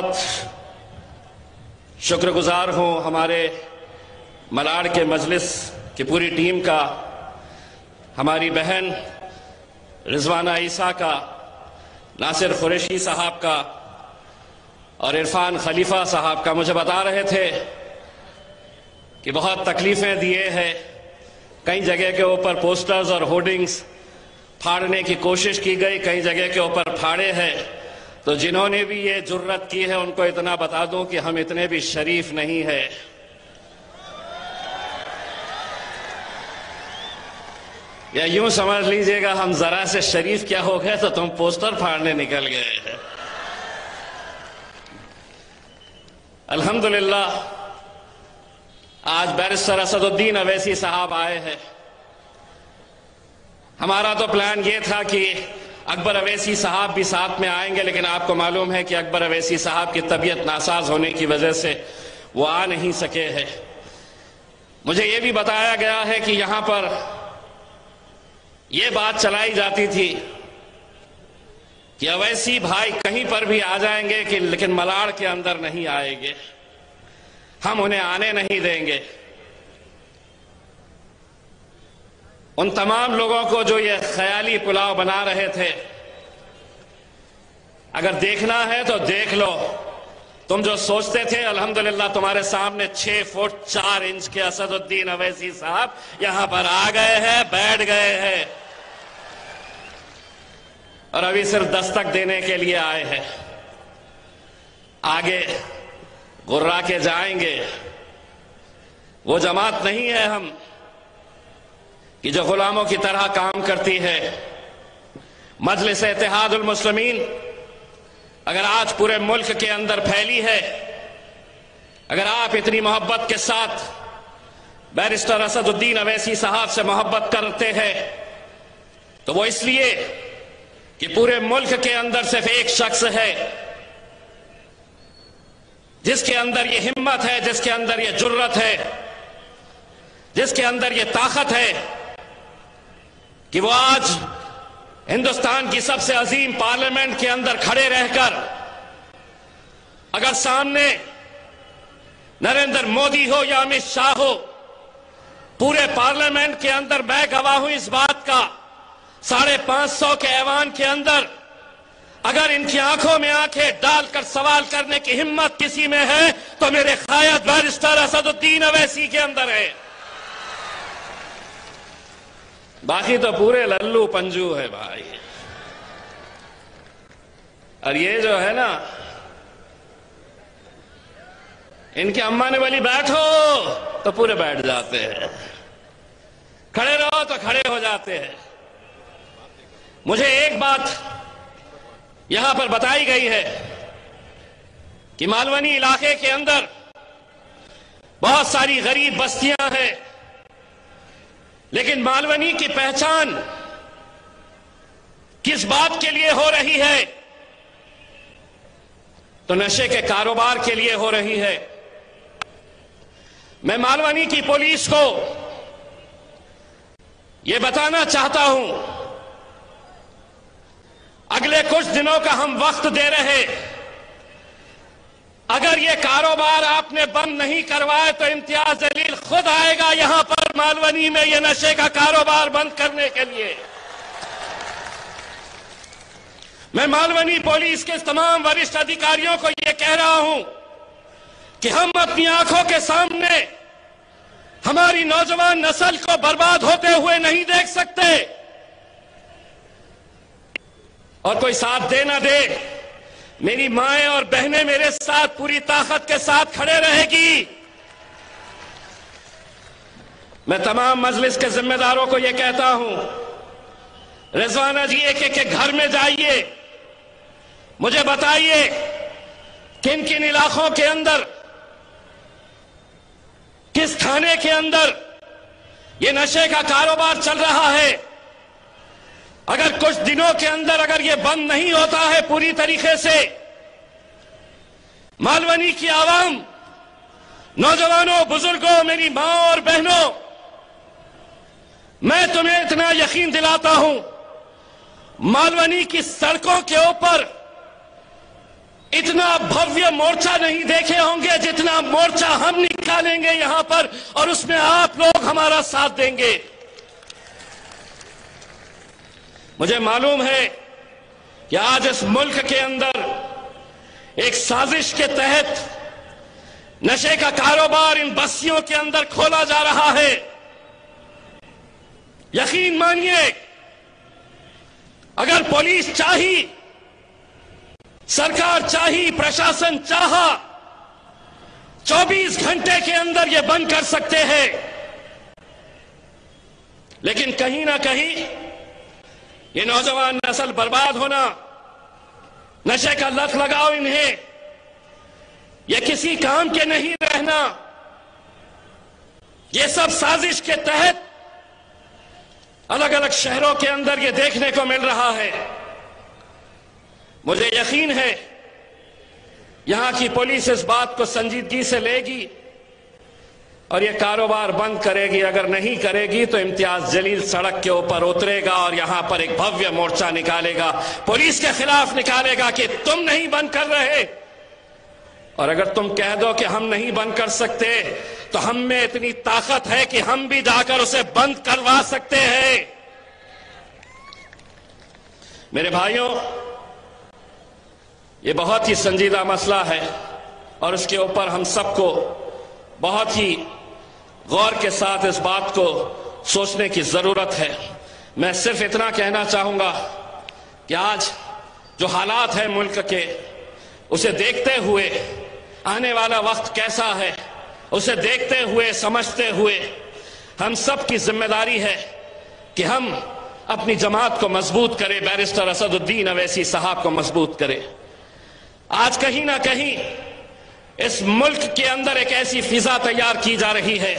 बहुत शुक्रगुजार हूँ हमारे मलाड़ के मजलिस की पूरी टीम का, हमारी बहन रिजवाना ईसा का, नासिर कुरैशी साहब का और इरफान खलीफा साहब का मुझे बता रहे थे कि बहुत तकलीफें दिए हैं कई जगह के ऊपर पोस्टर्स और होर्डिंग्स फाड़ने की कोशिश की गई, कई जगह के ऊपर फाड़े हैं। तो जिन्होंने भी ये जुर्रत की है, उनको इतना बता दूँ कि हम इतने भी शरीफ नहीं है। या यूँ समझ लीजिएगा, हम जरा से शरीफ क्या हो गए तो तुम पोस्टर फाड़ने निकल गए हैं। अल्हम्दुलिल्लाह, आज बैरिस्टर असदुद्दीन अवैसी साहब आए हैं। हमारा तो प्लान ये था कि अकबर अवैसी साहब भी साथ में आएँगे, लेकिन आपको मालूम है कि अकबर अवैसी साहब की तबीयत नासाज होने की वजह से वो आ नहीं सके हैं। मुझे ये भी बताया गया है कि यहाँ पर यह बात चलाई जाती थी कि अवैसी भाई कहीं पर भी आ जाएँगे कि लेकिन मलाड़ के अंदर नहीं आएँगे। हम उन्हें आने नहीं देंगे। उन तमाम लोगों को जो ये ख्याली पुलाव बना रहे थे। अगर देखना है तो देख लो। तुम जो सोचते थे, अल्हम्दुलिल्लाह तुम्हारे सामने छह फुट चार इंच के असदुद्दीन अवैसी साहब यहाँ पर आ गए हैं, बैठ गए हैं। और अभी सिर्फ़ दस्तक देने के लिए आए हैं। आगे गुर्रा के जाएँगे। वो जमात नहीं है हम। कि जो गुलामों की तरह काम करती है, मजलिस मुस्लिमीन, अगर आज पूरे मुल्क के अंदर फैली है, अगर आप इतनी मोहब्बत के साथ बैरिस्टर असदुद्दीन अवैसी साहब से मोहब्बत करते हैं तो वो इसलिए कि पूरे मुल्क के अंदर सिर्फ़ एक शख्स है, जिसके अंदर ये हिम्मत है, जिसके अंदर ये जुर्रत है, जिसके अंदर ये ताकत है कि वो आज हिंदुस्तान की सबसे अजीम पार्लियामेंट के अंदर खड़े रहकर अगर सामने नरेंद्र मोदी हो या अमित शाह हो, पूरे पार्लियामेंट के अंदर मैं गवाह हूँ इस बात का। साढ़े पाँच सौ के ऐवान के अंदर अगर इनकी आँखों में आँखें डालकर सवाल करने की हिम्मत किसी में है तो मेरे खायद बैरिस्टर असदुद्दीन अवैसी के अंदर है। बाकी तो पूरे लल्लू पंजू है भाई। और ये जो है ना, इनके अम्मा ने बोली, बैठो! तो पूरे बैठ जाते हैं। खड़े रहो तो खड़े हो जाते हैं। मुझे एक बात यहाँ पर बताई गई है कि मालवनी इलाके के अंदर बहुत सारी गरीब बस्तियाँ हैं। लेकिन मालवनी की पहचान किस बात के लिए हो रही है? तो नशे के कारोबार के लिए हो रही है। मैं मालवनी की पुलिस को यह बताना चाहता हूँ, अगले कुछ दिनों का हम वक्त दे रहे अगर ये कारोबार आपने बंद नहीं करवाया तो इम्तियाज़ जलील खुद आएगा यहाँ पर मालवनी में ये नशे का कारोबार बंद करने के लिए। मैं मालवनी पुलिस के तमाम वरिष्ठ अधिकारियों को यह कह रहा हूँ कि हम अपनी आँखों के सामने हमारी नौजवान नस्ल को बर्बाद होते हुए नहीं देख सकते। और कोई साथ दे ना दे मेरी माए और बहनें मेरे साथ पूरी ताकत के साथ खड़े रहेगी। मैं तमाम मजलिस के जिम्मेदारों को यह कहता हूँ, रिजवाना जी, एक एक घर में जाइए। मुझे बताइए किन किन इलाकों के अंदर, किस थाने के अंदर ये नशे का कारोबार चल रहा है? अगर कुछ दिनों के अंदर अगर ये बंद नहीं होता है पूरी तरीके से, मालवनी की आवाम, नौजवानों, बुज़ुर्गों, मेरी माँ और बहनों, मैं तुम्हें इतना यकीन दिलाता हूँ, मालवनी की सड़कों के ऊपर इतना भव्य मोर्चा नहीं देखे होंगे जितना मोर्चा हम निकालेंगे यहाँ पर और उसमें आप लोग हमारा साथ देंगे। मुझे मालूम है कि आज इस मुल्क के अंदर एक साजिश के तहत नशे का कारोबार इन बस्तियों के अंदर खोला जा रहा है। यकीन मानिए, अगर पुलिस चाही, सरकार चाही, प्रशासन चाहा 24 घंटे के अंदर ये बंद कर सकते हैं। लेकिन कहीं ना कहीं ये नौजवान नस्ल बर्बाद होना, नशे का लत लगाओ इन्हें। ये किसी काम के नहीं रहना। ये सब साजिश के तहत अलग अलग शहरों के अंदर ये देखने को मिल रहा है। मुझे यकीन है, यहाँ की पुलिस इस बात को संजीदगी से लेगी और ये कारोबार बंद करेगी, अगर नहीं करेगी तो इम्तियाज़ जलील सड़क के ऊपर उतरेगा और यहाँ पर एक भव्य मोर्चा निकालेगा। पुलिस के खिलाफ निकालेगा कि तुम नहीं बंद कर रहे। और अगर तुम कह दो कि हम नहीं बंद कर सकते तो हम में इतनी ताकत है कि हम भी जाकर उसे बंद करवा सकते हैं। मेरे भाइयों, ये बहुत ही संजीदा मसला है और उसके ऊपर हम सबको बहुत ही गौर के साथ इस बात को सोचने की ज़रूरत है। मैं सिर्फ़ इतना कहना चाहूँगा कि आज जो हालात है मुल्क के, उसे देखते हुए, आने वाला वक्त कैसा है, उसे देखते हुए, समझते हुए, हम सब की ज़िम्मेदारी है कि हम अपनी जमात को मज़बूत करें, बैरिस्टर असदुद्दीन अवैसी साहब को मज़बूत करें। आज कहीं ना कहीं इस मुल्क के अंदर एक ऐसी फिजा तैयार की जा रही है।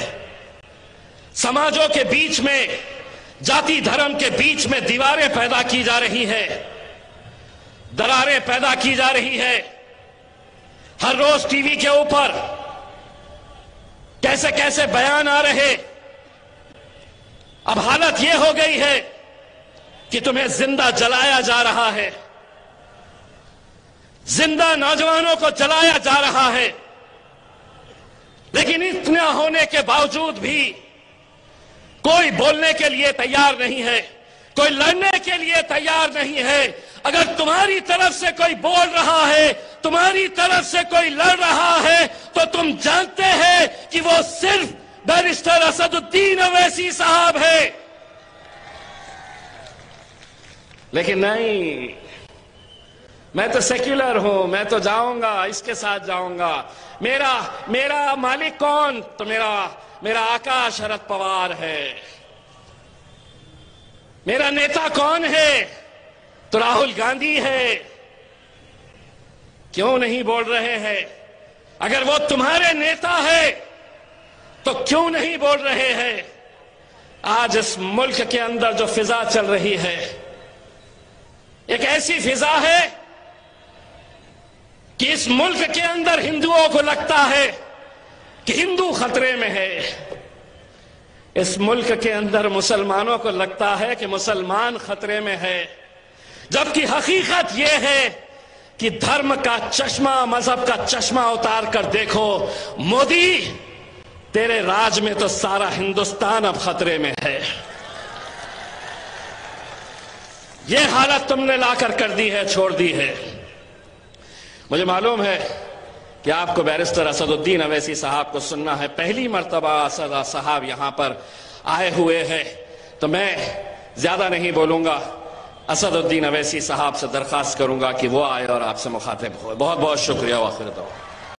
समाजों के बीच में, जाति धर्म के बीच में दीवारें पैदा की जा रही है। दरारें पैदा की जा रही है। हर रोज टीवी के ऊपर कैसे कैसे बयान आ रहे अब हालत यह हो गई है कि तुम्हें ज़िंदा जलाया जा रहा है। ज़िंदा नौजवानों को जलाया जा रहा है। लेकिन इतना होने के बावजूद भी कोई बोलने के लिए तैयार नहीं है, कोई लड़ने के लिए तैयार नहीं है। अगर तुम्हारी तरफ़ से कोई बोल रहा है, तुम्हारी तरफ़ से कोई लड़ रहा है तो तुम जानते हैं कि वो सिर्फ़ बैरिस्टर असदुद्दीन अवैसी साहब है। लेकिन नहीं मैं तो सेक्युलर हूँ, मैं तो जाऊँगा, इसके साथ जाऊँगा। मेरा मेरा मालिक कौन? तो मेरा मेरा आका शरद पवार है। मेरा नेता कौन है? तो राहुल गांधी है। क्यों नहीं बोल रहे हैं? अगर वो तुम्हारे नेता है तो क्यों नहीं बोल रहे हैं? आज इस मुल्क के अंदर जो फिजा चल रही है, एक ऐसी फिजा है कि इस मुल्क के अंदर हिंदुओं को लगता है कि हिंदू खतरे में है। इस मुल्क के अंदर मुसलमानों को लगता है कि मुसलमान खतरे में है। जबकि हकीकत यह है कि धर्म का चश्मा, मज़हब का चश्मा उतार कर देखो, मोदी, तेरे राज में तो सारा हिंदुस्तान अब खतरे में है। यह हालत तुमने लाकर कर दी है, छोड़ दी है। मुझे मालूम है कि आपको बैरिस्टर असदुद्दीन अवैसी साहब को सुनना है। पहली मरतबा असद साहब यहाँ पर आए हुए हैं। तो मैं ज़्यादा नहीं बोलूँगा। असदुद्दीन अवैसी साहब से दरख्वास्त करूँगा कि वो आए और आपसे मुखातिब हो। बहुत बहुत शुक्रिया वाखिर